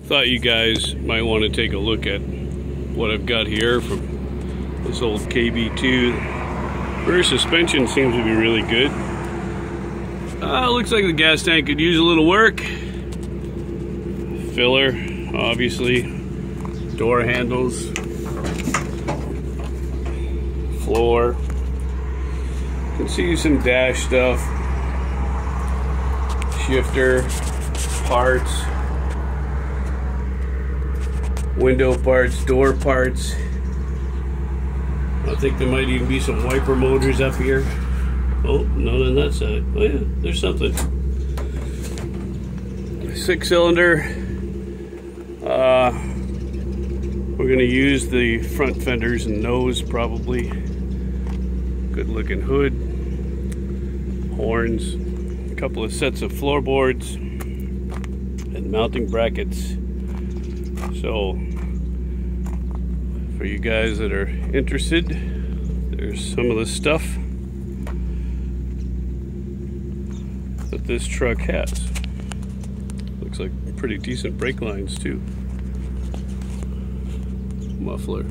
Thought you guys might want to take a look at what I've got here from this old KB2. Rear suspension seems to be really good. Uh, looks like the gas tank could use a little work. Filler, obviously. Door handles. Floor. You can see some dash stuff. Shifter, parts window parts, door parts. I think there might even be some wiper motors up here. Oh, none on that side. Oh yeah, there's something. Six cylinder. Uh, we're gonna use the front fenders and nose probably. Good looking hood. Horns. A couple of sets of floorboards and mounting brackets. So, for you guys that are interested, there's some of the stuff that this truck has. Looks like pretty decent brake lines too. Muffler.